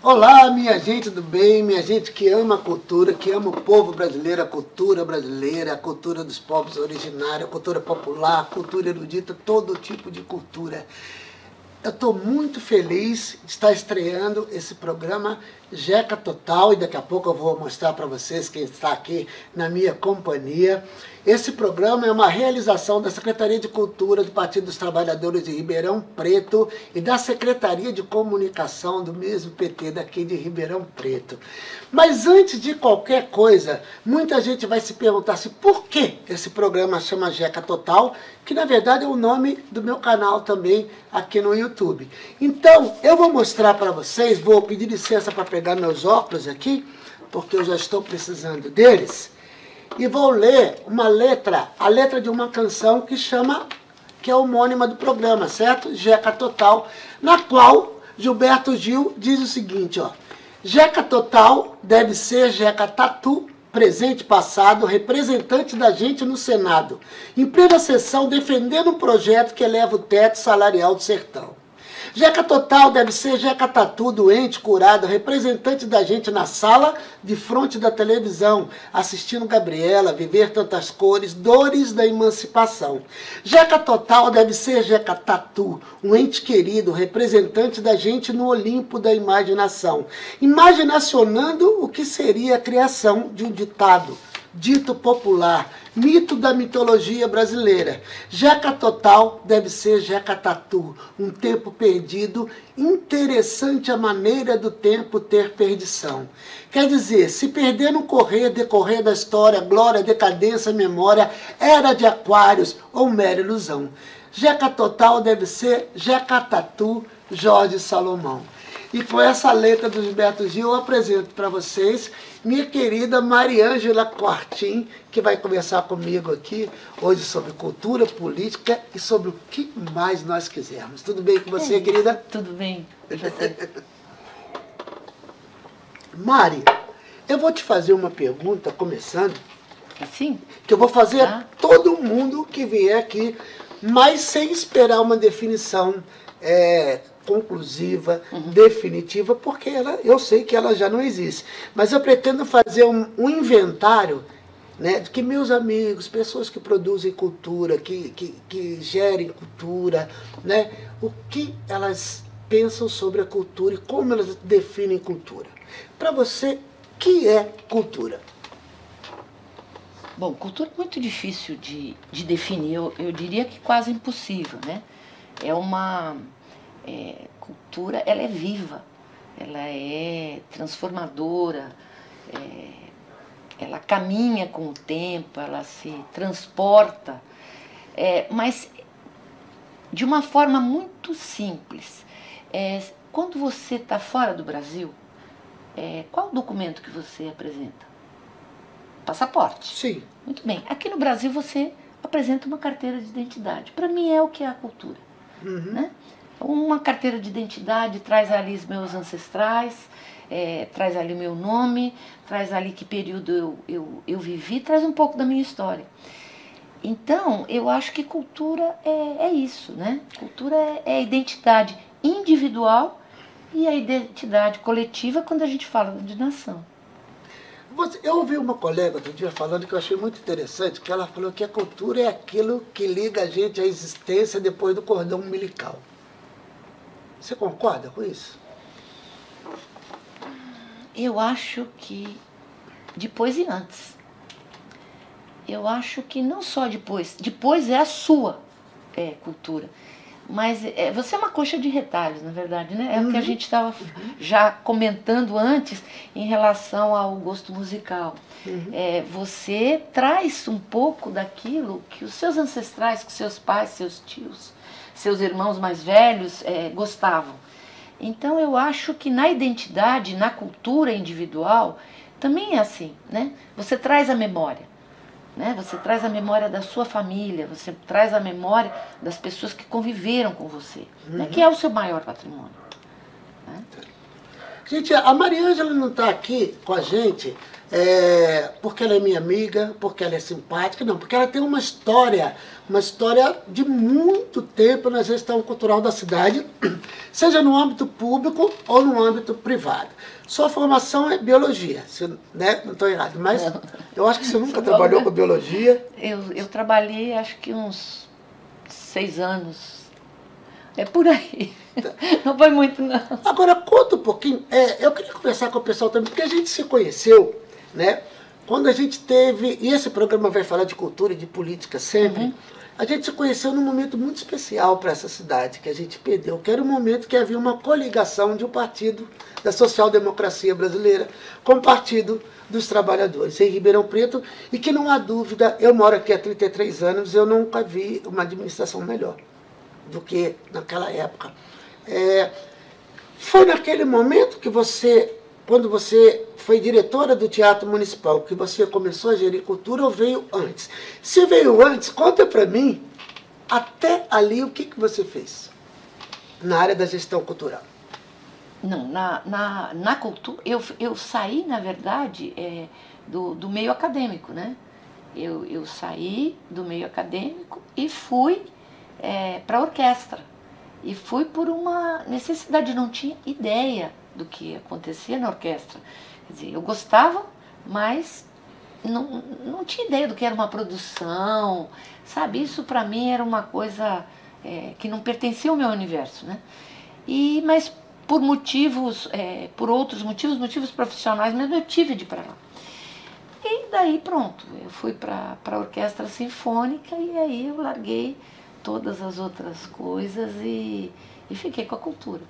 Olá, minha gente do bem, minha gente que ama a cultura, que ama o povo brasileiro, a cultura brasileira, a cultura dos povos originários, a cultura popular, a cultura erudita, todo tipo de cultura. Eu estou muito feliz de estar estreando esse programa Jeca Total e daqui a pouco eu vou mostrar para vocês quem está aqui na minha companhia. Esse programa é uma realização da Secretaria de Cultura do Partido dos Trabalhadores de Ribeirão Preto e da Secretaria de Comunicação do mesmo PT daqui de Ribeirão Preto. Mas antes de qualquer coisa, muita gente vai se perguntar se por que esse programa chama Jeca Total, que na verdade é o nome do meu canal também aqui no YouTube. Então, eu vou mostrar para vocês, vou pedir licença para pegar meus óculos aqui, porque eu já estou precisando deles e vou ler uma letra, a letra de uma canção que chama, que é homônima do programa, certo? Jeca Total, na qual Gilberto Gil diz o seguinte, ó. Jeca Total deve ser Jeca Tatu, presente passado, representante da gente no Senado, em plena sessão defendendo um projeto que eleva o teto salarial do sertão. Jeca Total deve ser Jeca Tatu, doente, curado, representante da gente na sala de frente da televisão, assistindo Gabriela, viver tantas cores, dores da emancipação. Jeca Total deve ser Jeca Tatu, um ente querido, representante da gente no Olimpo da imaginação, imaginacionando o que seria a criação de um ditado dito popular, mito da mitologia brasileira. Jeca Total deve ser Jeca Tatu, um tempo perdido, interessante a maneira do tempo ter perdição. Quer dizer, se perder no correr, decorrer da história, glória, decadência, memória, era de aquários ou mera ilusão. Jeca Total deve ser Jeca Tatu, Jorge Salomão. E com essa letra do Gilberto Gil, eu apresento para vocês minha querida Mariângela Quartim, que vai conversar comigo aqui hoje sobre cultura, política e sobre o que mais nós quisermos. Tudo bem com você, É, querida? Tudo bem. Mari, eu vou te fazer uma pergunta, começando, Assim? que eu vou fazer a Tá. todo mundo que vier aqui, mas sem esperar uma definição é, conclusiva, definitiva, porque ela, eu sei que ela já não existe. Mas eu pretendo fazer um, um inventário né, de que meus amigos, pessoas que produzem cultura, que, que, que gerem cultura, né, o que elas pensam sobre a cultura e como elas definem cultura. Para você, o que é cultura? Bom, cultura é muito difícil de, de definir, eu, eu diria que quase impossível, né? É uma é, cultura, ela é viva, ela é transformadora, é, ela caminha com o tempo, ela se transporta, é, mas de uma forma muito simples. É, quando você está fora do Brasil, é, qual o documento que você apresenta? Passaporte. Sim. Muito bem. Aqui no Brasil você apresenta uma carteira de identidade. Para mim é o que é a cultura. Né? Uma carteira de identidade traz ali os meus ancestrais, é, traz ali o meu nome, traz ali que período eu, eu, eu vivi, traz um pouco da minha história. Então, eu acho que cultura é, é isso, né? Cultura é, é a identidade individual e a identidade coletiva quando a gente fala de nação. Você- eu ouvi uma colega outro dia falando que eu achei muito interessante, que ela falou que a cultura é aquilo que liga a gente à existência depois do cordão umbilical. Você concorda com isso? Eu acho que depois e antes. Eu acho que não só depois. Depois é a sua é, cultura. Mas é, você é uma coxa de retalhos, na verdade, né? É o que a gente estava já comentando antes em relação ao gosto musical. É, você traz um pouco daquilo que os seus ancestrais, que seus pais, seus tios, seus irmãos mais velhos é, gostavam. Então eu acho que na identidade, na cultura individual, também é assim, né? Você traz a memória, né? Você traz a memória da sua família, você traz a memória das pessoas que conviveram com você, né? que é o seu maior patrimônio. Gente, a Mariângela não está aqui com a gente é, porque ela é minha amiga, porque ela é simpática, não, porque ela tem uma história, uma história de muito tempo na gestão cultural da cidade, seja no âmbito público ou no âmbito privado. Sua formação é biologia, se, né? não estou errado, mas não. eu acho que você nunca trabalhou com biologia. Eu, eu trabalhei acho que uns seis anos. É por aí. Tá. Não foi muito, não. Agora, conta um pouquinho. É, eu queria conversar com o pessoal também, porque a gente se conheceu né? Quando a gente teve, e esse programa vai falar de cultura e de política sempre, uhum. a gente se conheceu num momento muito especial para essa cidade, que a gente perdeu, que era o um momento que havia uma coligação de um partido da social-democracia brasileira com o Partido dos Trabalhadores, em Ribeirão Preto, e que não há dúvida, eu moro aqui há 33 anos, eu nunca vi uma administração melhor do que naquela época. É, foi naquele momento que você quando você foi diretora do Teatro Municipal, que você começou a gerir cultura ou veio antes? Se veio antes, conta para mim, até ali, o que, que você fez na área da gestão cultural? Não, na, na, na cultura, eu, eu saí, na verdade, é, do, do meio acadêmico, né? Eu, eu saí do meio acadêmico e fui é, para a orquestra. E fui por uma necessidade, não tinha ideia do que acontecia na orquestra. Quer dizer, eu gostava, mas não, não tinha ideia do que era uma produção, sabe? Isso para mim era uma coisa é, que não pertencia ao meu universo, né? E, mas por motivos, é, por outros motivos, motivos profissionais mesmo, eu tive de ir para lá. E daí pronto, eu fui para a orquestra sinfônica e aí eu larguei todas as outras coisas e, e fiquei com a cultura.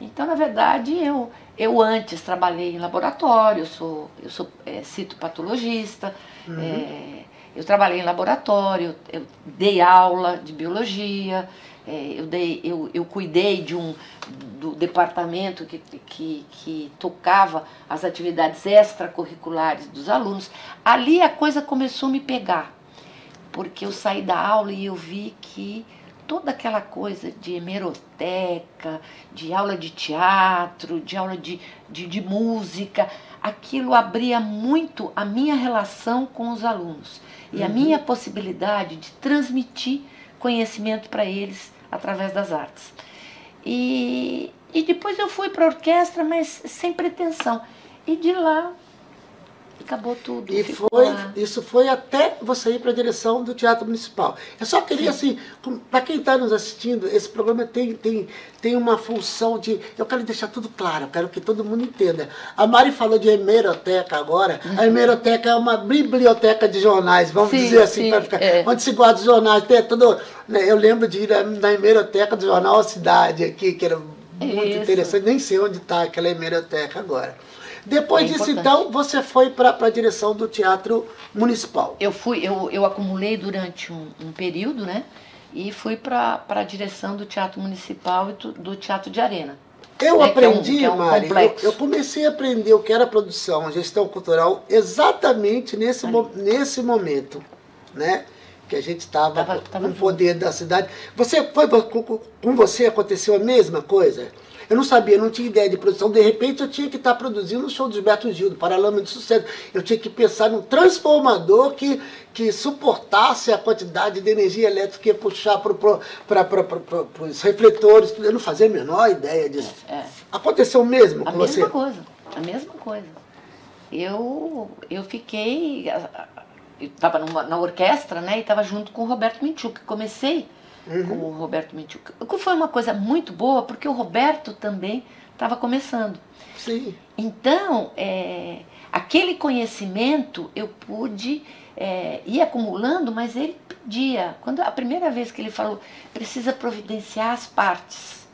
Então, na verdade, eu, eu antes trabalhei em laboratório, eu sou, eu sou é, citopatologista, uhum. é, eu trabalhei em laboratório, eu dei aula de biologia, é, eu, dei, eu, eu cuidei de um, do departamento que, que, que tocava as atividades extracurriculares dos alunos. Ali a coisa começou a me pegar, porque eu saí da aula e eu vi que toda aquela coisa de hemeroteca, de aula de teatro, de aula de, de, de, música, aquilo abria muito a minha relação com os alunos e uhum. a minha possibilidade de transmitir conhecimento para eles através das artes. E, e depois eu fui para a orquestra, mas sem pretensão. E de lá acabou tudo. E foi, isso foi até você ir para a direção do Teatro Municipal. Eu só queria, Sim. assim, para quem está nos assistindo, esse programa tem, tem, tem uma função de. Eu quero deixar tudo claro, eu quero que todo mundo entenda. A Mari falou de hemeroteca agora. Uhum. A hemeroteca é uma biblioteca de jornais, vamos sim, dizer assim, para ficar. É. Onde se guarda os jornais. Tem tudo, né, eu lembro de ir na hemeroteca do jornal A Cidade aqui, que era muito isso. interessante. Nem sei onde está aquela hemeroteca agora. Depois é disso, então, você foi para a direção do Teatro Municipal. Eu fui, eu, eu acumulei durante um, um período, né? E fui para a direção do Teatro Municipal e do Teatro de Arena. Eu né, aprendi, que é um, que é um Mari, eu, eu, comecei a aprender o que era produção, gestão cultural, exatamente nesse, mo nesse momento, né? Que a gente estava com o poder da cidade. Você foi com, com você aconteceu a mesma coisa? Eu não sabia, não tinha ideia de produção. De repente eu tinha que estar produzindo o show do Gilberto Gil, do Paralama de Sucesso. Eu tinha que pensar num transformador que, que suportasse a quantidade de energia elétrica que ia puxar para pro, os refletores. Eu não fazia a menor ideia disso. É, é. Aconteceu mesmo a com você? A mesma coisa, a mesma coisa. Eu, eu fiquei... Eu estava na orquestra, né, e estava junto com o Roberto Minchuk. Comecei uhum. com o Roberto Menchuk. que foi uma coisa muito boa, porque o Roberto também estava começando. Sim. Então, é, aquele conhecimento eu pude é, ir acumulando, mas ele pedia. Quando a primeira vez que ele falou, precisa providenciar as partes.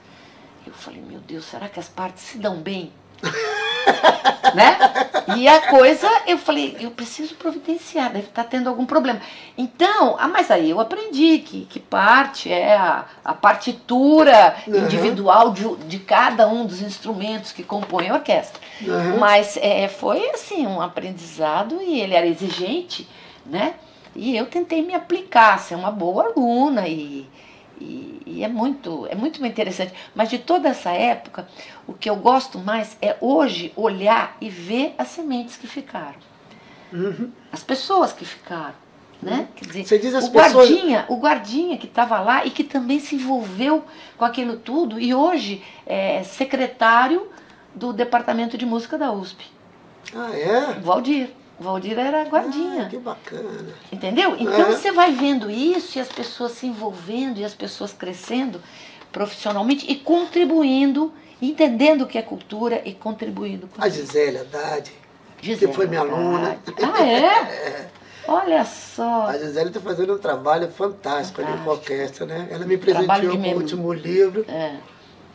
Eu falei, meu Deus, será que as partes se dão bem? né? E a coisa, eu falei, eu preciso providenciar, deve estar tá tendo algum problema. Então, ah, mas aí eu aprendi que, que parte é a, a partitura uhum. individual de, de cada um dos instrumentos que compõem a orquestra. Uhum. Mas é, foi assim, um aprendizado e ele era exigente, né? E eu tentei me aplicar, ser uma boa aluna e, E, e é muito é muito interessante. Mas de toda essa época, o que eu gosto mais é hoje olhar e ver as sementes que ficaram. Uhum. As pessoas que ficaram. Né? Quer dizer, Você diz as o pessoas- guardinha, o guardinha que estava lá e que também se envolveu com aquilo tudo e hoje é secretário do departamento de música da USP. Ah, é? O Valdir. O Valdir era guardinha. Ah, que bacana. Entendeu? Então É. você vai vendo isso e as pessoas se envolvendo e as pessoas crescendo profissionalmente e contribuindo, entendendo o que é cultura e contribuindo com A. Gisele Haddad, Gisele que foi minha Haddad. aluna. Ah, é? Olha só. A Gisele está fazendo um trabalho fantástico ali com a Fantástico. orquestra, né? Ela me presenteou com o último livro. É.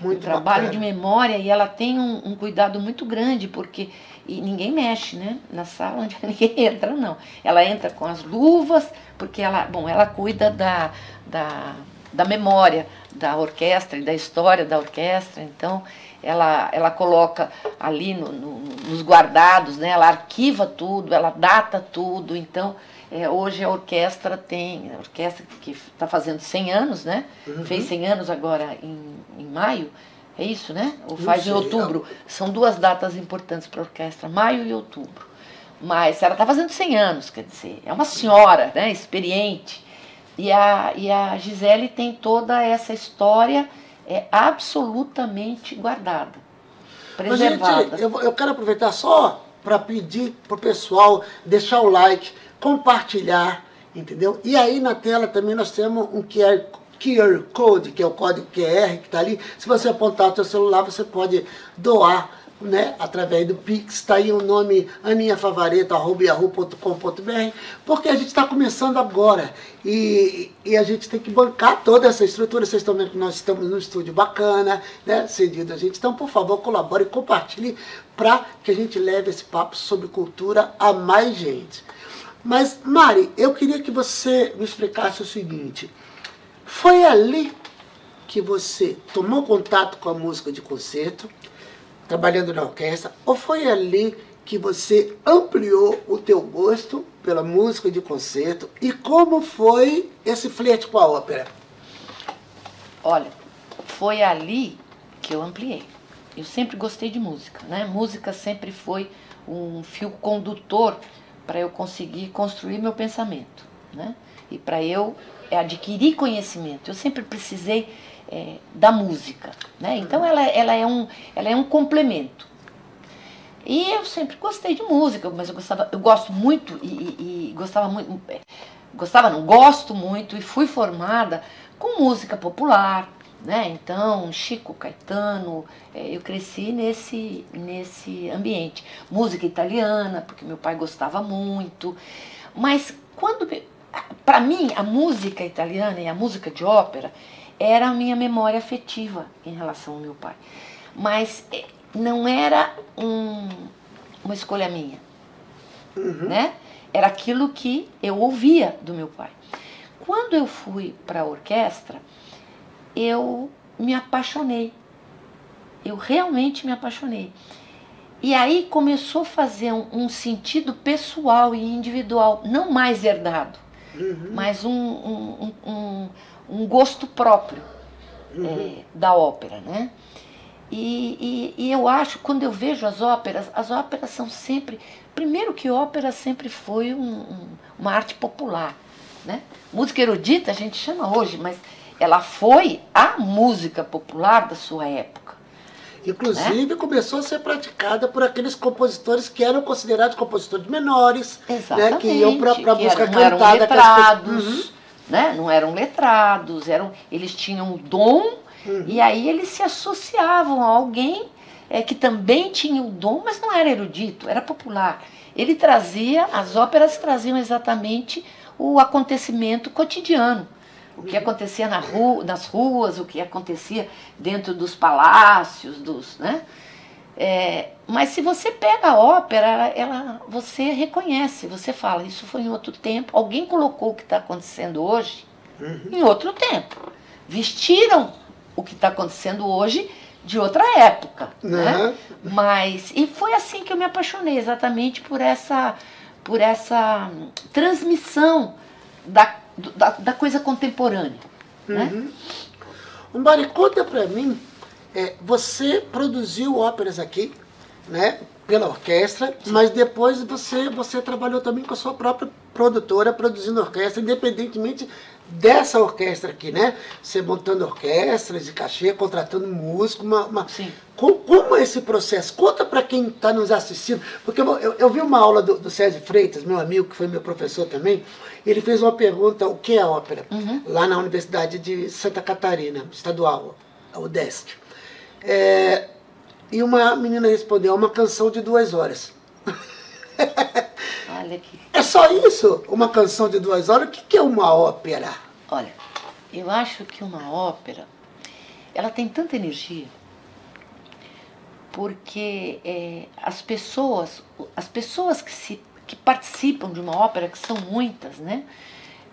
Muito trabalho bacana. de memória e ela tem um, um cuidado muito grande porque e ninguém mexe, né? Na sala onde ninguém entra, não. Ela entra com as luvas porque ela, bom, ela cuida da, da, da memória da orquestra e da história da orquestra, então ela, ela coloca ali no, no- nos guardados, né? Ela arquiva tudo, ela data tudo, então é, hoje a orquestra tem, a orquestra que está fazendo 100 anos, né? Fez 100 anos agora em, em maio, é isso, né? Ou faz em outubro. São duas datas importantes para a orquestra, maio e outubro. Mas ela está fazendo 100 anos, quer dizer, é uma senhora, né? Experiente. E a, e a Gisele tem toda essa história é, absolutamente guardada, Mas, preservada. gente, eu, eu quero aproveitar só para pedir pro pessoal deixar o like, compartilhar, entendeu? E aí na tela também nós temos um QR, QR Code, que é o código QR que está ali. Se você apontar o seu celular, você pode doar, né? Através do Pix, está aí o nome aninhafavareta.com.br, porque a gente está começando agora e, e a gente tem que bancar toda essa estrutura. Vocês estão vendo que nós estamos num estúdio bacana, né? Cedido a gente. Então, por favor, colabore e compartilhe para que a gente leve esse papo sobre cultura a mais gente. Mas, Mari, eu queria que você me explicasse o seguinte: foi ali que você tomou contato com a música de concerto, trabalhando na orquestra, ou foi ali que você ampliou o teu gosto pela música de concerto e como foi esse flerte com a ópera? Olha, foi ali que eu ampliei. Eu sempre gostei de música, né? Música sempre foi um fio condutor para eu conseguir construir meu pensamento, né? E para eu é, adquirir conhecimento. Eu sempre precisei é, da música, né? Então ela, ela, é um, ela é um complemento. E eu sempre gostei de música, mas eu gostava, eu gosto muito e, e- e gostava muito, é, gostava não, gosto muito e fui formada com música popular, né? Então, Chico Caetano, é, eu cresci nesse, nesse ambiente. Música italiana, porque meu pai gostava muito. Mas quando. Para mim, a música italiana e a música de ópera era a minha memória afetiva em relação ao meu pai. Mas é, não era um- uma escolha minha né? Era aquilo que eu ouvia do meu pai. Quando eu fui para a orquestra, eu me apaixonei. Eu realmente me apaixonei. E aí começou a fazer um, um sentido pessoal e individual, não mais herdado, mas um, um, um- um- gosto próprio é, da ópera, né? E, e, e eu acho, quando eu vejo as óperas, as óperas são sempre. Primeiro que ópera sempre foi um- um- uma arte popular. Né? Música erudita a gente chama hoje, mas ela foi a música popular da sua época. Inclusive começou a ser praticada por aqueles compositores que eram considerados compositores menores, Exatamente. né? Que iam para a música eram, não eram cantada. aquelas letrados, pessoas- Uhum. né? Não eram letrados, eram, eles tinham um dom Uhum. e aí eles se associavam a alguém é, que também tinha o dom, mas não era erudito, era popular. Ele trazia, as óperas traziam exatamente o acontecimento cotidiano. O que acontecia na ru, nas ruas, o que acontecia dentro dos palácios, dos, né? É, mas se você pega a ópera, ela, ela- você reconhece, você fala, isso foi em outro tempo. Alguém colocou o que está acontecendo hoje em outro tempo. Vestiram o que está acontecendo hoje de outra época. Né? Uhum. Mas e foi assim que eu me apaixonei, exatamente por essa, por essa transmissão da, da, da coisa contemporânea. né? Uhum. Mari, conta pra mim, é, você produziu óperas aqui, né? Pela orquestra, mas depois você, você trabalhou também com a sua própria produtora, produzindo orquestra, independentemente dessa orquestra aqui, né? Você montando orquestras de cachê, contratando músico, uma, uma... Sim. Como, como, é esse processo? Conta para quem está nos assistindo, porque eu, eu, eu, vi uma aula do, do Sérgio Freitas, meu amigo, que foi meu professor também, ele fez uma pergunta, o que é ópera? Uhum. Lá na Universidade de Santa Catarina, estadual, a UDESC. É, e uma menina respondeu, é uma canção de duas horas. Olha que... É só isso? Uma canção de duas horas? O que é uma ópera? Olha, eu acho que uma ópera, ela tem tanta energia, porque é, as pessoas, as pessoas que, se, que participam de uma ópera, que são muitas, né?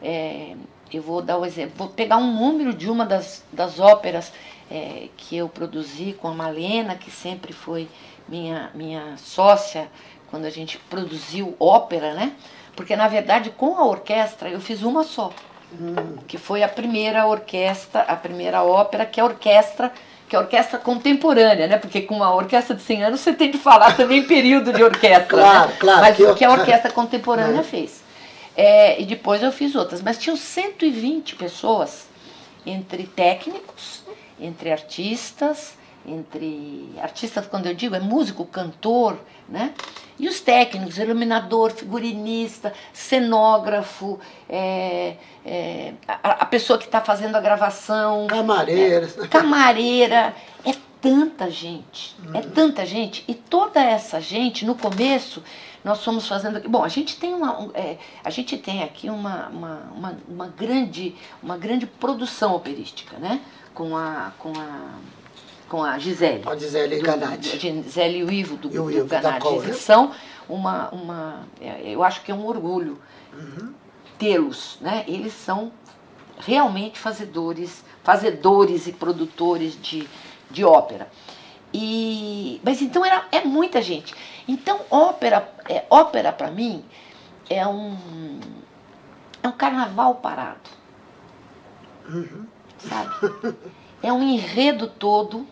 É, eu vou dar o um exemplo, vou pegar um número de uma das, das óperas é, que eu produzi com a Malena, que sempre foi minha, minha sócia quando a gente produziu ópera, né? Porque na verdade com a orquestra eu fiz uma só, hum. que foi a primeira orquestra, a primeira ópera que é a orquestra que é orquestra contemporânea, né? Porque com uma orquestra de 100 anos você tem que falar também período de orquestra, claro, né? Claro, Mas o que a orquestra contemporânea fez. É, e depois eu fiz outras, mas tinham 120 pessoas, entre técnicos, entre artistas, entre artistas, quando eu digo, é músico, cantor, né? E os técnicos, iluminador, figurinista, cenógrafo, é, é, a, a, pessoa que está fazendo a gravação. Camareira. É, camareira. É tanta gente, é uhum. tanta gente. E toda essa gente, no começo, nós fomos fazendo. Bom, a gente tem uma, é, a gente tem aqui uma, uma, uma, uma, grande, uma grande produção operística, né? Com a, com a com a Gisele. A Gisele Ganatti. Gisele e o Ivo do grupo Ivo, Ganatti. Eles são uma, uma. É, eu acho que é um orgulho uhum. tê-los. Né? Eles são realmente fazedores, fazedores e produtores de, de ópera. E, mas então era, é muita gente. Então ópera, é, ópera para mim é um, é um carnaval parado. Uhum. Sabe? É um enredo todo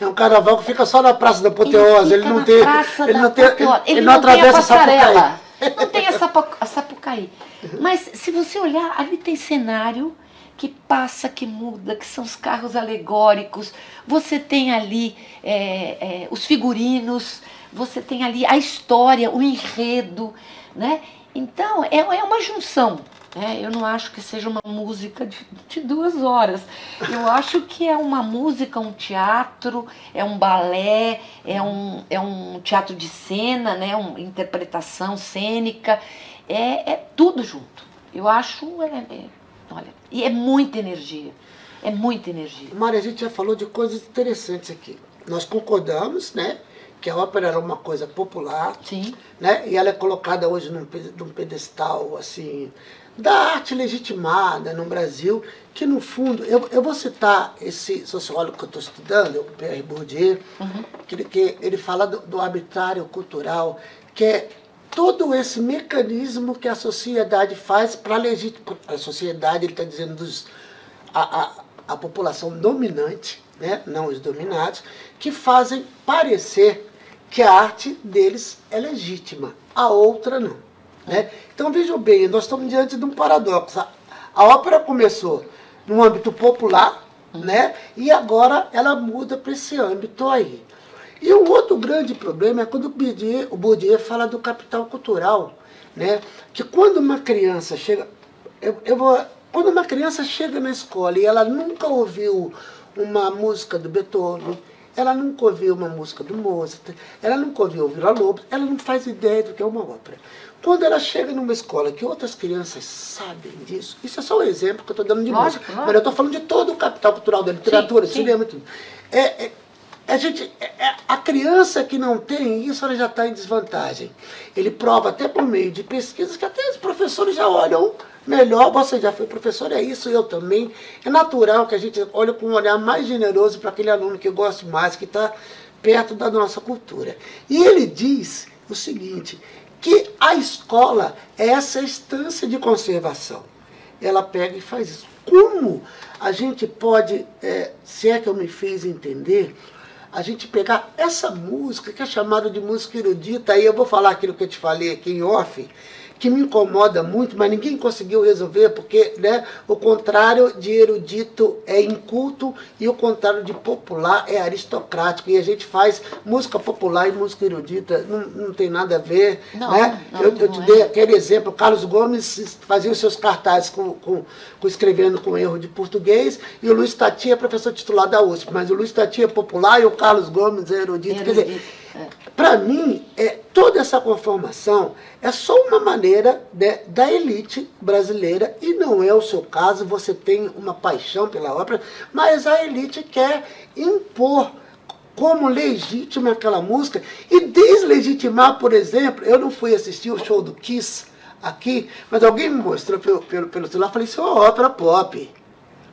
é um carnaval que fica só na Praça da Apoteose. Ele, ele não tem. Ele não, tem ele, não, não atravessa a passarela. Não tem a Sapucaí. Mas se você olhar, ali tem cenário que passa, que muda, que são os carros alegóricos. Você tem ali é, é, os figurinos, você tem ali a história, o enredo, né? Então é, é uma junção é, eu não acho que seja uma música de, de, duas horas. Eu acho que é uma música, um teatro, é um balé, é um, é um teatro de cena, né? uma interpretação cênica. É, é tudo junto. Eu acho. É, é, olha, e é muita energia. É muita energia. Maria, a gente já falou de coisas interessantes aqui. Nós concordamos, né? que a ópera era uma coisa popular, Sim. né? E ela é colocada hoje num, num pedestal assim da arte legitimada no Brasil, que no fundo, eu, eu vou citar esse sociólogo que eu estou estudando, o Pierre Bourdieu, uhum. que, ele, que ele fala do, do arbitrário cultural, que é todo esse mecanismo que a sociedade faz para legitimar. A sociedade, ele está dizendo, dos, a, a, a população dominante, né, não os dominados, que fazem parecer que a arte deles é legítima, a outra não. Né? Então vejam bem, nós estamos diante de um paradoxo. A, a ópera começou no âmbito popular, né? e agora ela muda para esse âmbito aí. E um outro grande problema é quando o Bourdieu, o Bourdieu fala do capital cultural, né? que quando uma criança chega, eu, eu vou, quando uma criança chega na escola e ela nunca ouviu uma música do Beethoven, ela nunca ouviu uma música do Mozart, ela nunca ouviu o Vila Lobos, ela não faz ideia do que é uma ópera. Quando ela chega numa escola que outras crianças sabem disso, isso é só um exemplo que eu estou dando de lógico, música, mas eu estou falando de todo o capital cultural da literatura, sim, cinema e tudo. É, é, a, gente, é, é, a criança que não tem isso, ela já está em desvantagem. Ele prova até por meio de pesquisas que até os professores já olham melhor, você já foi professor, é isso, eu também. É natural que a gente olhe com um olhar mais generoso para aquele aluno que gosta mais, que está perto da nossa cultura. E ele diz o seguinte, que a escola é essa instância de conservação. ela pega e faz isso. Como a gente pode, é, se é que eu me fiz entender, a gente pegar essa música, que é chamada de música erudita, aí eu vou falar aquilo que eu te falei aqui em off, que me incomoda muito, mas ninguém conseguiu resolver, porque né, o contrário de erudito é inculto e o contrário de popular é aristocrático. E a gente faz música popular e música erudita, não, não tem nada a ver. Não, né? não, eu, eu te é. dei aquele exemplo, Carlos Gomes fazia os seus cartazes com, com, com escrevendo com erro de português, e o Luiz Tati é professor titular da USP, mas o Luiz Tati é popular e o Carlos Gomes é erudito. Quer dizer, Erudito, é. para mim, é, toda essa conformação é só uma maneira né, da elite brasileira, e não é o seu caso, você tem uma paixão pela ópera, mas a elite quer impor como legítima aquela música e deslegitimar, por exemplo, eu não fui assistir o show do Kiss aqui, mas alguém me mostrou pelo, pelo, pelo celular, falei, isso é uma ópera pop.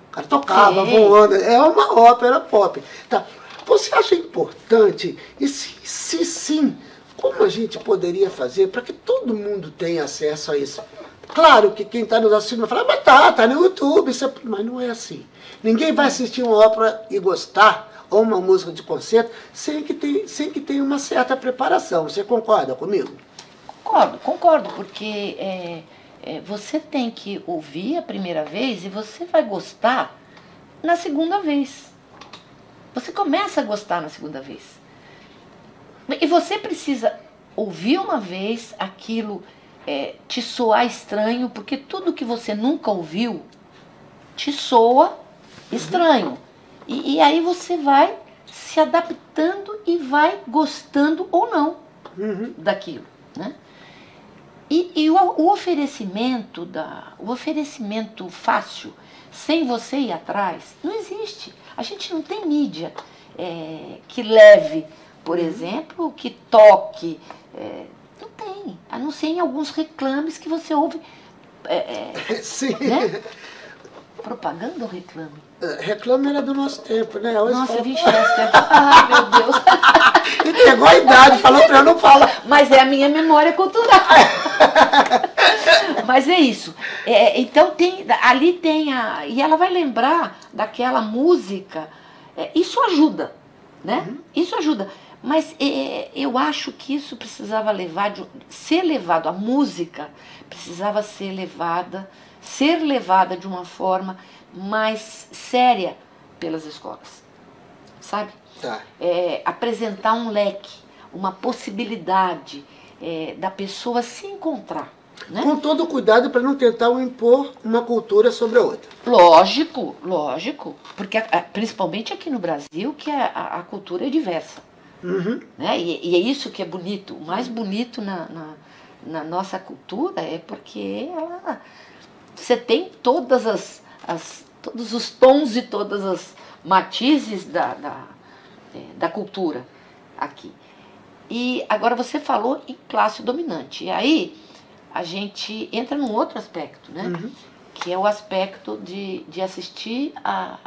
O cara tocava, Sim. voando, é uma ópera pop. Tá. Você acha importante? E se, se sim, como a gente poderia fazer para que todo mundo tenha acesso a isso? Claro que quem está nos assistindo vai falar, mas tá, tá no YouTube, é-" mas não é assim. Ninguém vai assistir uma ópera e gostar, ou uma música de concerto, sem que, tem, sem que tenha uma certa preparação. Você concorda comigo? Concordo, concordo, porque é, é, você tem que ouvir a primeira vez e você vai gostar na segunda vez. Você começa a gostar na segunda vez. E você precisa ouvir uma vez aquilo é, te soar estranho, porque tudo que você nunca ouviu te soa estranho. E, e aí você vai se adaptando e vai gostando ou não Uhum. daquilo, né? E, e o, o oferecimento da, o oferecimento fácil, sem você ir atrás, não existe. A gente não tem mídia é, que leve, por exemplo, que toque. é, não tem. A não ser em alguns reclames que você ouve. é, é, Sim. Né? propaganda ou reclame? Reclame era do nosso tempo, né? Hoje Nossa, eu vi Chester. Ai, meu Deus. Entregou a idade, falou pra eu não falar. Mas é a minha memória cultural. Mas é isso. É, então tem, ali tem a. E ela vai lembrar daquela música. É, isso ajuda, né? Isso ajuda. Mas é, eu acho que isso precisava levar de, ser levado, a música precisava ser levada, ser levada de uma forma mais séria pelas escolas. Sabe? Tá. é, apresentar um leque, uma possibilidade é, da pessoa se encontrar. Né? Com todo cuidado para não tentar impor uma cultura sobre a outra. Lógico, lógico, porque a- principalmente aqui no Brasil que a, a- a cultura é diversa. Uhum. Né? E, e é isso que é bonito. O mais bonito na, na, na nossa cultura é porque ela, você tem todas as, as, todos os tons e todas as matizes da, da, é, da cultura aqui. E agora você falou em classe dominante. E aí a gente entra num outro aspecto, né? Que é o aspecto de, de assistir a,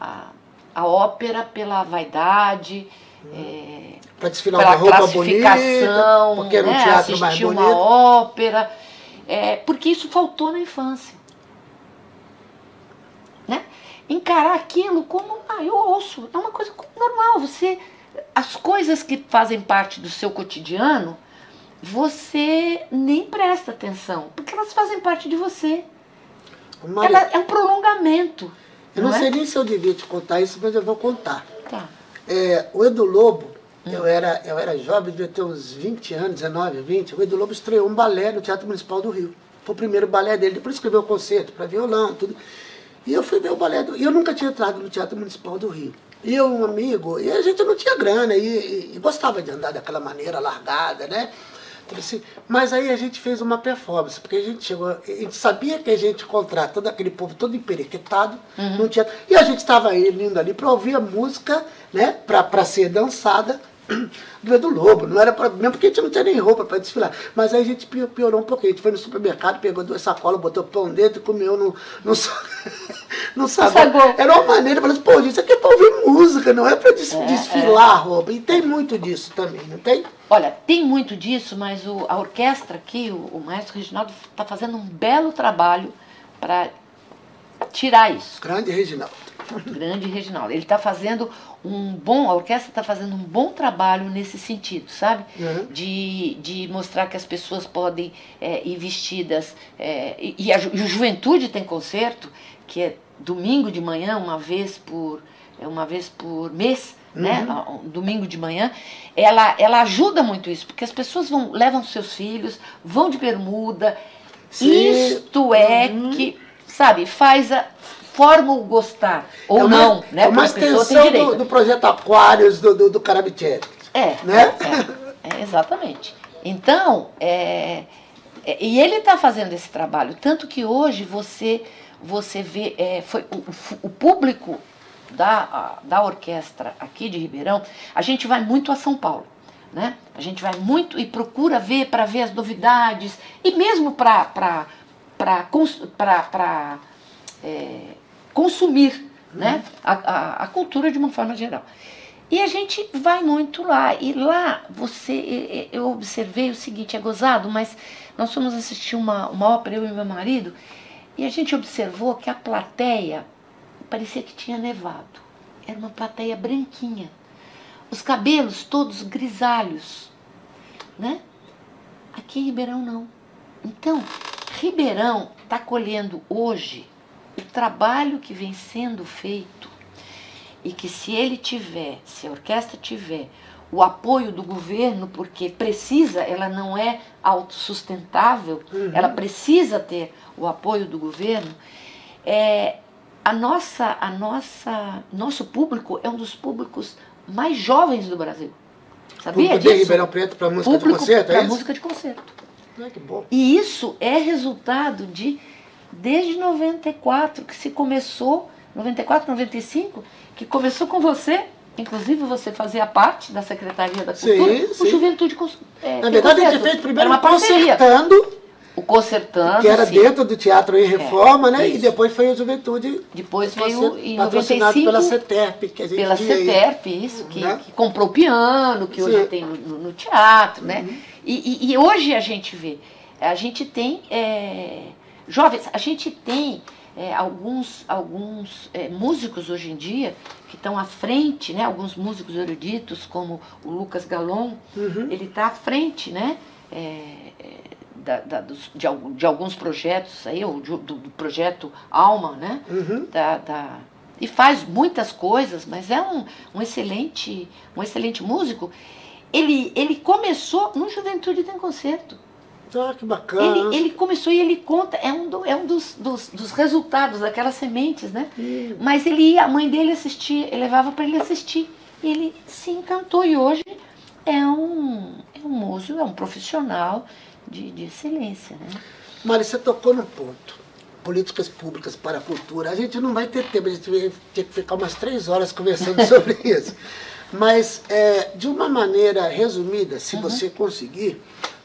a, a ópera pela vaidade, é, Para desfilar pela uma roupa bonita, porque era um né, teatro mais assistir uma bonito. ópera, é, porque isso faltou na infância. Né? Encarar aquilo como, ah, eu ouço, é uma coisa normal, você, as coisas que fazem parte do seu cotidiano, você nem presta atenção, porque elas fazem parte de você. Maria, Ela é um prolongamento. eu não é? sei nem se eu devia te contar isso, mas eu vou contar. Tá. É, o Edu Lobo, Hum. eu, era, eu era jovem, devia ter uns 20 anos, 19, 20. O Edu Lobo estreou um balé no Teatro Municipal do Rio. Foi o primeiro balé dele, depois escreveu o concerto para violão, tudo. E eu fui ver o balé do. E eu nunca tinha entrado no Teatro Municipal do Rio. E eu, um amigo, e a gente não tinha grana, e, e- e gostava de andar daquela maneira largada, né? Assim, Mas aí a gente fez uma performance, porque a gente chegou, a gente sabia que a gente encontrar todo aquele povo todo emperiquetado no teatro, e a gente estava indo ali para ouvir a música, né, para ser dançada do Edu Lobo, não era pra, mesmo porque a gente não tinha nem roupa para desfilar, mas aí a gente pi- piorou um pouquinho, a gente foi no supermercado, pegou duas sacolas, botou pão dentro e comeu no, no, no saguão. saguão. Era uma maneira, falou assim, pô, isso aqui é para ouvir música, não é para desfilar a roupa, e tem muito disso também, não tem? Olha, tem muito disso, mas o- a orquestra aqui, o, o maestro Reginaldo está fazendo um belo trabalho para tirar isso. Grande Reginaldo. Grande Reginaldo. Ele está fazendo um bom, a orquestra está fazendo um bom trabalho nesse sentido, sabe? Uhum. De, de mostrar que as pessoas podem é, ir vestidas. é, e, e a, ju- e Juventude tem concerto, que é domingo de manhã, uma vez por, é uma vez por mês. Né? Uhum. Um domingo de manhã, ela, ela ajuda muito isso, porque as pessoas vão, levam seus filhos, vão de bermuda. Sim. Isto é Uhum. que, sabe, faz a. forma o gostar. Ou é uma, não, né? É uma extensão do, do projeto Aquários do, do, do. É, Né? é, é, exatamente. Então, é, é, e ele está fazendo esse trabalho, tanto que hoje você você vê, é, foi o, o- público da, da orquestra aqui de Ribeirão, a gente vai muito a São Paulo. Né? A gente vai muito e procura ver para ver as novidades e mesmo para é, consumir né? a, a, a cultura de uma forma geral. E a gente vai muito lá. E lá você, eu observei o seguinte, é gozado, mas nós fomos assistir uma, uma ópera, eu e meu marido, e a gente observou que a plateia parecia que tinha nevado. Era uma plateia branquinha. Os cabelos todos grisalhos, né? Aqui em Ribeirão não. Então, Ribeirão está colhendo hoje o trabalho que vem sendo feito e que se ele tiver, se a orquestra tiver o apoio do governo, porque precisa, ela não é autossustentável, ela precisa ter o apoio do governo, é, a nossa, a nossa, nosso público é um dos públicos mais jovens do Brasil. Sabia Público de disso? Ribeirão Preto para música Público de concerto, é isso? música de concerto. Ah, que bom. E isso é resultado de, desde 94, que se começou, 94, 95, que começou com você, inclusive você fazia parte da Secretaria da Sim, Cultura, sim. o Juventude é, Na verdade, a gente Concerto. fez primeiro uma concertando, O Concertando, que era sim. dentro do Teatro em Reforma, né? E isso. depois foi o Juventude Depois veio concert- em patrocinado 95 pela CETERP, que a gente pela tinha aí. CETERP, isso, que, Né? que comprou o piano, que hoje Sim. Uhum. tem no, no- teatro, né? E, e- e hoje a gente vê, a gente tem é, jovens, a gente tem é, alguns, alguns é, músicos hoje em dia que estão à frente, né? Alguns músicos eruditos, como o Lucas Galon, Uhum. ele está à frente, né? É, é, da- da- dos- de, de alguns projetos aí, ou de- do, do projeto Alma, né? Uhum. da, da- e faz muitas coisas, mas é um, um excelente um excelente músico. Ele, ele começou no Juventude Tem Concerto. Ah, que bacana. Ele, ele começou e ele conta, é um, do- é um dos, dos, dos resultados daquelas sementes, né? Hum. Mas ele ia, a mãe dele assistia, ele levava para ele assistir. E ele se encantou e hoje é um, é um músico, é um profissional de, de excelência, né? Mari, você tocou no ponto. Políticas públicas para a cultura. A gente não vai ter tempo, a gente vai ter que ficar umas três horas conversando sobre isso. Mas, é, de uma maneira resumida, se você conseguir,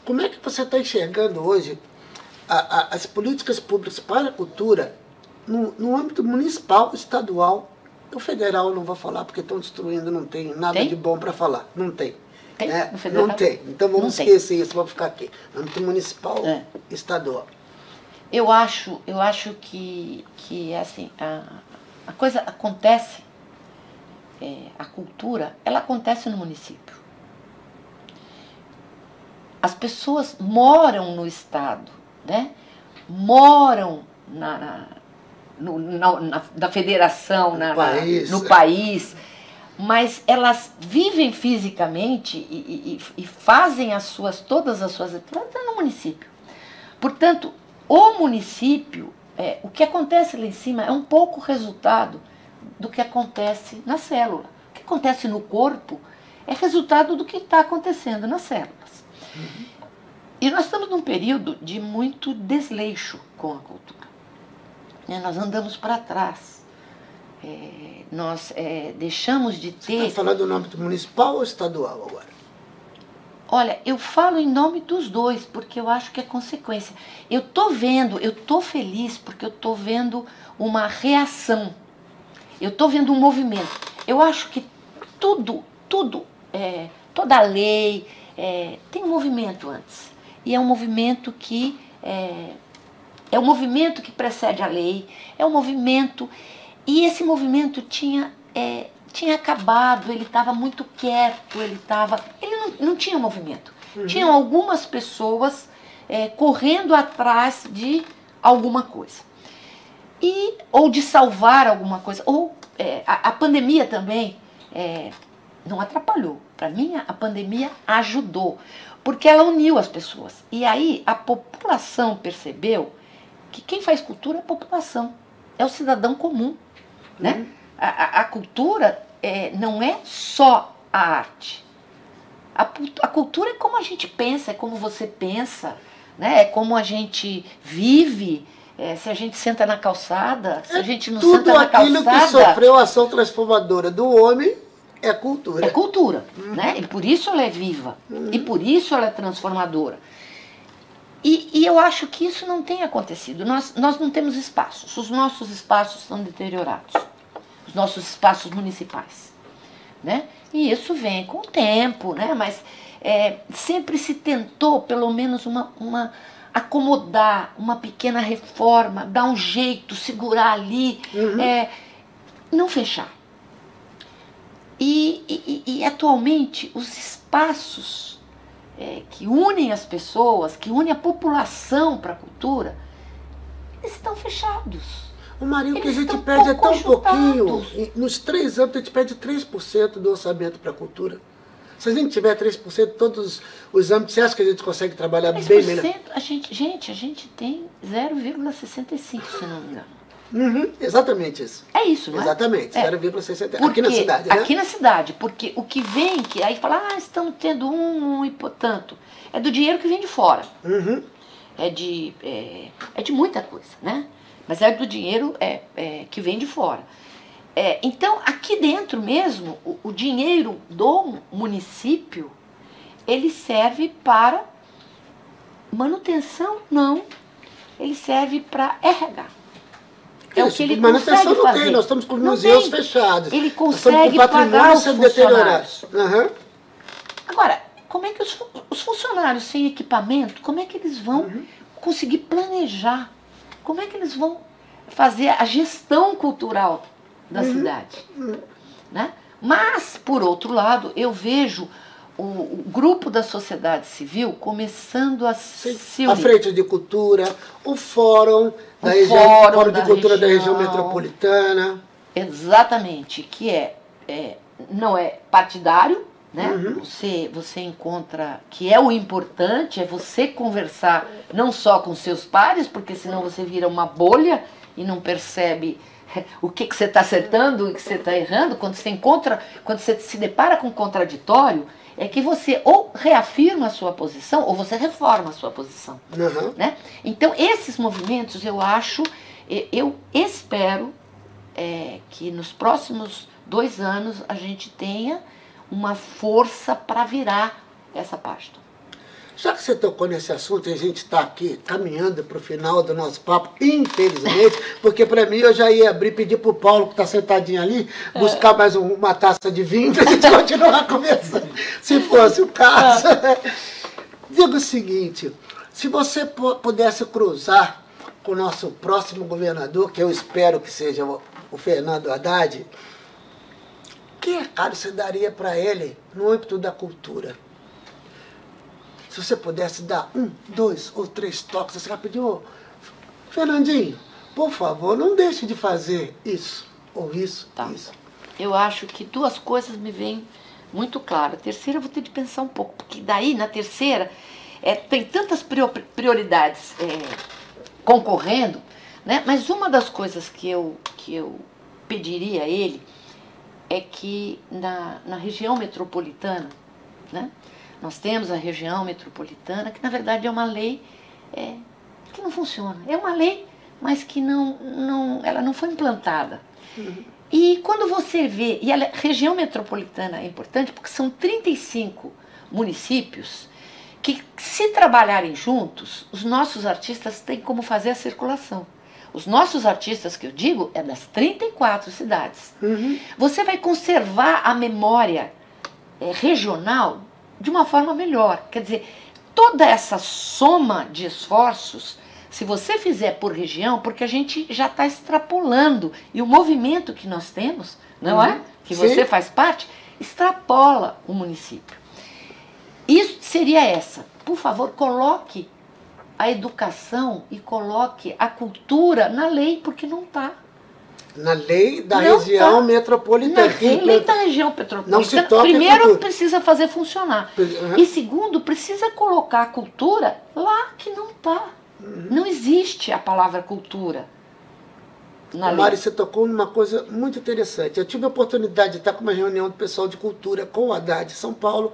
como é que você está enxergando hoje a- a- as políticas públicas para a cultura no, no âmbito municipal, estadual, o federal não vou falar porque estão destruindo, não tem nada Tem? de bom para falar. Não tem. Tem? federal? Não tem. Então vamos Não tem. esquecer isso, vamos ficar aqui. No âmbito municipal, É. estadual. Eu acho, eu acho que, que assim, a, a coisa acontece, é, a cultura, ela acontece no município. As pessoas moram no estado, né? Moram na, na, no- na, na- federação, na- país. no país, mas elas vivem fisicamente e, e- e fazem as suas, todas as suas atividades no município. Portanto, o município, é, o que acontece lá em cima é um pouco resultado do que acontece na célula. O que acontece no corpo é resultado do que está acontecendo nas células. E nós estamos num período de muito desleixo com a cultura. né? Nós andamos para trás. É, nós é, deixamos de Você ter. está falando no âmbito municipal ou estadual agora? Olha, eu falo em nome dos dois, porque eu acho que é consequência. Eu tô vendo, eu tô feliz porque eu tô vendo uma reação. Eu tô vendo um movimento. Eu acho que tudo, tudo, é, toda lei é, tem um movimento antes. E é um movimento que é, é o movimento que precede a lei, é o movimento. E esse movimento tinha, é, tinha acabado, ele estava muito quieto, ele estava. Ele não, não tinha movimento. Uhum. Tinham algumas pessoas é, correndo atrás de alguma coisa. E, ou de salvar alguma coisa. Ou é, a, a, pandemia também é, não atrapalhou. Para mim, a pandemia ajudou, porque ela uniu as pessoas. E aí a população percebeu que quem faz cultura é a população, é o cidadão comum. Né? Uhum. A, a, a, cultura é, não é só a arte. A, a cultura é como a gente pensa, é como você pensa, né? é como a gente vive. É, se a gente senta na calçada, se a gente não senta na calçada. Tudo aquilo que sofreu a ação transformadora do homem é cultura. É cultura, uhum. né? E por isso ela é viva. Uhum. E por isso ela é transformadora. E, e, eu acho que isso não tem acontecido. Nós, nós não temos espaços. Os nossos espaços são deteriorados. Os nossos espaços municipais. Né? E isso vem com o tempo, né? mas é, sempre se tentou, pelo menos, uma, uma acomodar, uma pequena reforma, dar um jeito, segurar ali, uhum. é, não fechar. E, e, e atualmente os espaços é, que unem as pessoas, que unem a população para a cultura, estão fechados. O Marinho que a gente pede é tão pouquinho. Nos três anos a gente pede 3% do orçamento para a cultura. Se a gente tiver 3%, todos os âmbitos, você acha que a gente consegue trabalhar bem melhor? A gente, gente, a gente tem 0,65, se não me engano. Uhum, exatamente isso. É isso, não é? Exatamente, é. 0,60. Aqui na cidade, né? Aqui na cidade, porque o que vem, que aí fala, ah, estamos tendo um, um e tanto, é do dinheiro que vem de fora. Uhum. É, de, é, é, de muita coisa, né? Mas é do dinheiro é, é que vem de fora. É, então, aqui dentro mesmo, o, o dinheiro do município, ele serve para manutenção? Não. Ele serve para RH. É o que ele manutenção não fazer. tem, nós estamos com os museus fechados. Ele consegue pagar os funcionários. Uhum. Agora, como é que os, os, funcionários sem equipamento, como é que eles vão uhum. conseguir planejar? Como é que eles vão fazer a gestão cultural da uhum. cidade? Uhum. Né? Mas, por outro lado, eu vejo o, o, grupo da sociedade civil começando a Sim, se unir. A Frente de Cultura, o Fórum da região, fórum, fórum de cultura região, da região metropolitana. Exatamente, que é, é não é partidário, né? Uhum. Você, você encontra que é o importante, é você conversar não só com seus pares, porque senão você vira uma bolha e não percebe o que, que você está acertando e o que você está errando. Quando você encontra, quando você se depara com um contraditório, é que você ou reafirma a sua posição ou você reforma a sua posição. Uhum. Né? Então, esses movimentos, eu acho, eu espero é, que nos próximos dois anos a gente tenha uma força para virar essa página. Já que você tocou nesse assunto e a gente está aqui caminhando para o final do nosso papo, infelizmente, porque para mim eu já ia abrir pedir para o Paulo, que está sentadinho ali, buscar é. mais um, uma taça de vinho para a gente continuar conversando, se fosse o caso. É. Diga o seguinte, se você pudesse cruzar com o nosso próximo governador, que eu espero que seja o Fernando Haddad, que recado você daria para ele no âmbito da cultura? Se você pudesse dar um, dois ou três toques, você rapidinho, Fernandinho, por favor, não deixe de fazer isso, ou isso, tá. isso. Eu acho que duas coisas me vêm muito claras. A terceira eu vou ter de pensar um pouco, porque daí, na terceira, é, tem tantas prioridades é, concorrendo, né? mas uma das coisas que eu, que eu pediria a ele é que na, na região metropolitana, né? Nós temos a região metropolitana, que na verdade é uma lei é, que não funciona. É uma lei, mas que não, não, ela não foi implantada. Uhum. E quando você vê, e a região metropolitana é importante porque são 35 municípios que, se trabalharem juntos, os nossos artistas têm como fazer a circulação. Os nossos artistas, que eu digo, é das 34 cidades. Uhum. Você vai conservar a memória é, regional de uma forma melhor. Quer dizer, toda essa soma de esforços Se você fizer por região, porque a gente já está extrapolando. E o movimento que nós temos, não Uhum. é? Que Sim. você faz parte, extrapola o município. Isso seria essa. Por favor, coloque a educação e coloque a cultura na lei, porque não está. Na lei da Não região tá. metropolitana. Na lei da região Não se toca primeiro precisa fazer funcionar. Uhum. E segundo, precisa colocar a cultura lá que não está. Uhum. Não existe a palavra cultura na lei. Mari, você tocou numa coisa muito interessante. Eu tive a oportunidade de estar com uma reunião do pessoal de cultura com o Haddad em São Paulo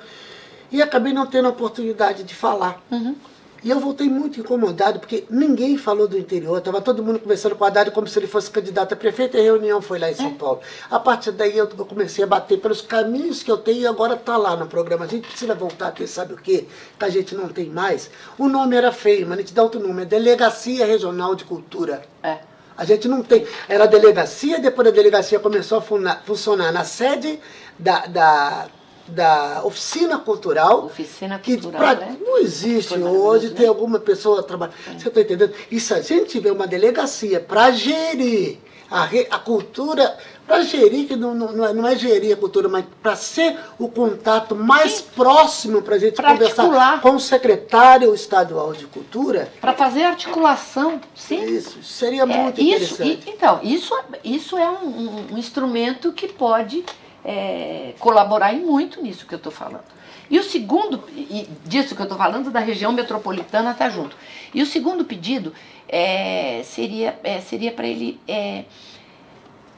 e acabei não tendo a oportunidade de falar. Uhum. E eu voltei muito incomodado, porque ninguém falou do interior, estava todo mundo conversando com o Haddad como se ele fosse candidato a prefeito, e a reunião foi lá em São Paulo. A partir daí eu comecei a bater pelos caminhos que eu tenho e agora está lá no programa. A gente precisa voltar, quem sabe o quê? Que a gente não tem mais. O nome era feio, mas a gente dá outro nome, é Delegacia Regional de Cultura. É. A gente não tem. Era a delegacia, depois a delegacia começou a funcionar na sede da, da, da oficina cultural. Oficina que cultural, pra- né? não existe Foi hoje né? alguma pessoa trabalhando. Você está entendendo? E se a gente tiver uma delegacia para gerir a, re- a cultura, para gerir, que não, não, é, não é gerir a cultura, mas para ser o contato mais próximo para a gente Pra conversar articular. com o secretário estadual de cultura, Para fazer articulação, sim. isso seria É, muito isso, interessante. e- então, isso, é- isso é um- um instrumento que pode é, colaborar em muito nisso que eu estou falando. E o segundo, e disso que eu estou falando, da região metropolitana está junto. E o segundo pedido é, seria, é, seria para ele é,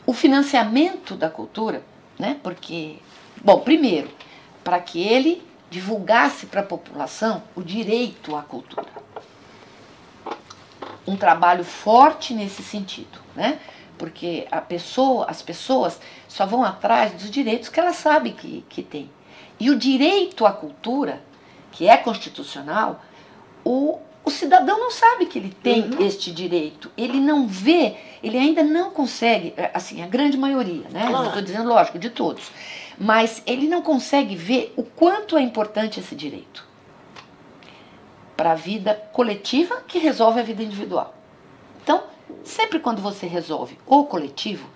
o financiamento da cultura, né? Porque, bom, primeiro, para que ele divulgasse para a população o direito à cultura um trabalho forte nesse sentido, né? Porque a pessoa, as pessoas só vão atrás dos direitos que elas sabem que, que tem. E o direito à cultura, que é constitucional, o, o cidadão não sabe que ele tem este direito. Ele não vê, ele ainda não consegue, é, assim, a grande maioria, né? Não Claro. estou dizendo, lógico, de todos. Mas ele não consegue ver o quanto é importante esse direito para a vida coletiva que resolve a vida individual. Então, sempre quando você resolve o coletivo,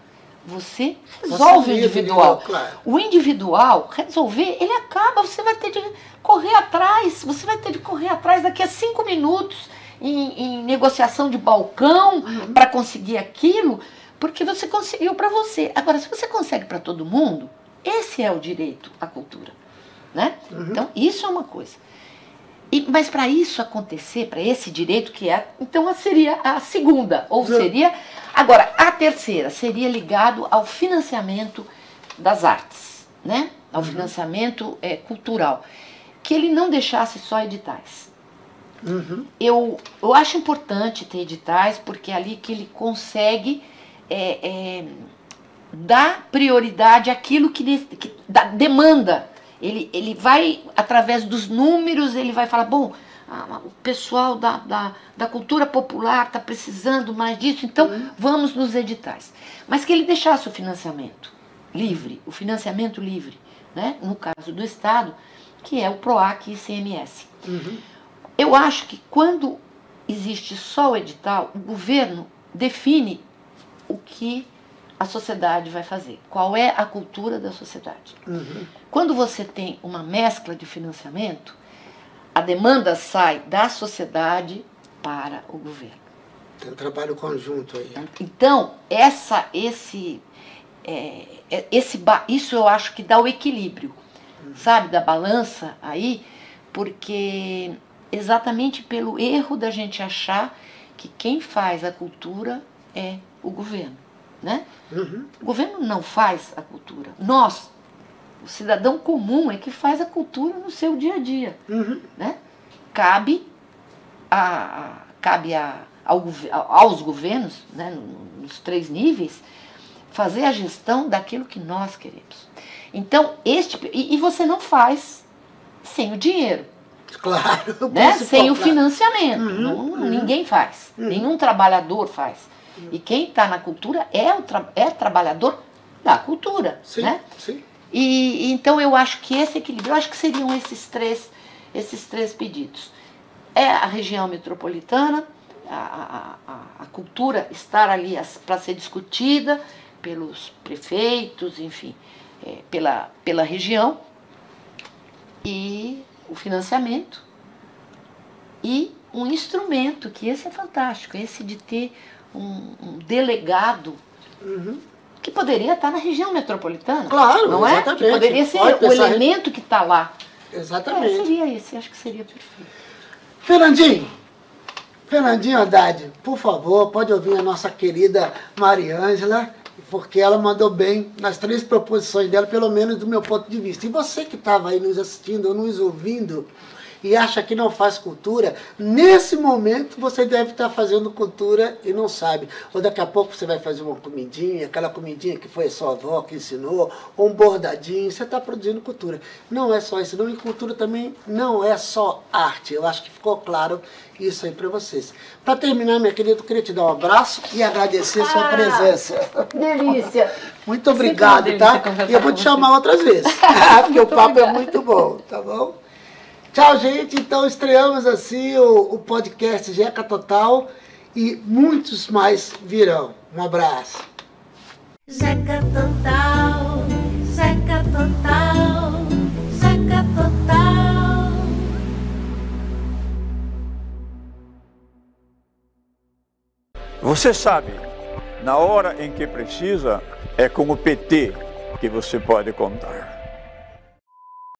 você resolve o Facilita o individual. individual, claro. O individual, resolver, ele acaba, você vai ter de correr atrás, você vai ter de correr atrás daqui a cinco minutos em, em negociação de balcão para conseguir aquilo, porque você conseguiu para você. Agora, se você consegue para todo mundo, esse é o direito à cultura. Né? Então, isso é uma coisa. E- mas para isso acontecer, para esse direito que é, então seria a segunda, ou seria agora a terceira seria ligado ao financiamento das artes, né? Ao financiamento eh, cultural, que ele não deixasse só editais. Uhum. Eu, eu acho importante ter editais porque é ali que ele consegue é, é, dar prioridade àquilo que, que dá demanda. Ele, ele vai, através dos números, ele vai falar, bom, o pessoal da, da, da cultura popular está precisando mais disso, então vamos nos editais. Mas que ele deixasse o financiamento livre, o financiamento livre, né? no caso do Estado, que é o PROAC e ICMS. Uhum. Eu acho que quando existe só o edital, o governo define o que a sociedade vai fazer, qual é a cultura da sociedade. Uhum. Quando você tem uma mescla de financiamento, a demanda sai da sociedade para o governo. Tem um trabalho conjunto aí. Então, essa, esse, é, é, esse, isso eu acho que dá o equilíbrio, sabe, da balança aí, porque exatamente pelo erro da gente achar que quem faz a cultura é o governo, né? Uhum. O governo não faz a cultura. Nós, o cidadão comum, é que faz a cultura no seu dia a dia Uhum. né? cabe, a, cabe a, ao aos governos, né, no- nos três níveis, fazer a gestão daquilo que nós queremos. Então, este. E, e você não faz sem o dinheiro, Claro. né? sem o financiamento. Uhum, Não- uhum. Ninguém faz. Nenhum trabalhador faz. E quem está na cultura é, o tra- é trabalhador da cultura. Sim, Né? sim. E então eu acho que esse equilíbrio, eu acho que seriam esses três, esses três pedidos. É a região metropolitana, a, a, a cultura estar ali para ser discutida pelos prefeitos, enfim, é, pela, pela região, e o financiamento, e um instrumento, que esse é fantástico, esse de ter um, um delegado Uhum. que poderia estar na região metropolitana. Claro, não é? Que poderia ser Pode o elemento que está lá. É, Exatamente. seria esse, acho que seria perfeito. Fernandinho, Fernandinho Haddad, por favor, pode ouvir a nossa querida Mariângela, porque ela mandou bem nas três proposições dela, pelo menos do meu ponto de vista. E você que estava aí nos assistindo ou nos ouvindo e acha que não faz cultura, nesse momento você deve estar fazendo cultura e não sabe. Ou daqui a pouco você vai fazer uma comidinha, aquela comidinha que foi a sua avó que ensinou, ou um bordadinho, você está produzindo cultura. Não é só isso, não. E cultura também não é só arte. Eu acho que ficou claro isso aí para vocês. Para terminar, minha querida, eu queria te dar um abraço e agradecer a sua Ah, presença. Delícia! Muito obrigado, tá? E eu vou te chamar outras vezes, porque o papo é muito bom, tá bom? Tchau, gente. Então estreamos assim o, o podcast Jeca Total e muitos mais virão. Um abraço. Zeca Total, Zeca Total, Zeca Total. Você sabe, na hora em que precisa, é com o PT que você pode contar.